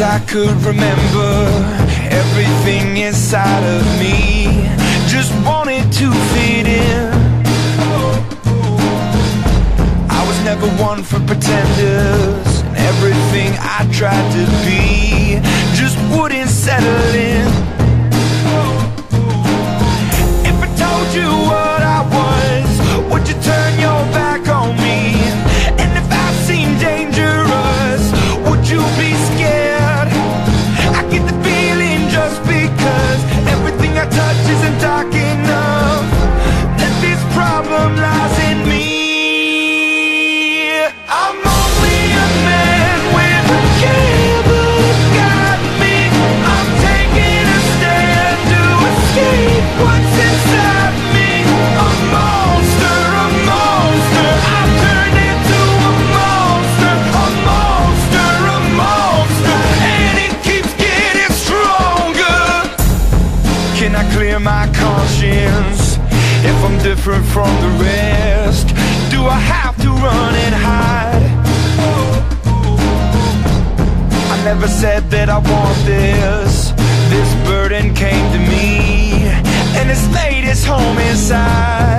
I could remember Everything inside of me Just wanted to fit in. I was never one for pretenders And everything I tried to be Can my conscience If I'm different from the rest Do I have to run and hide? I never said that I want this. This burden came to me And it's laid its home inside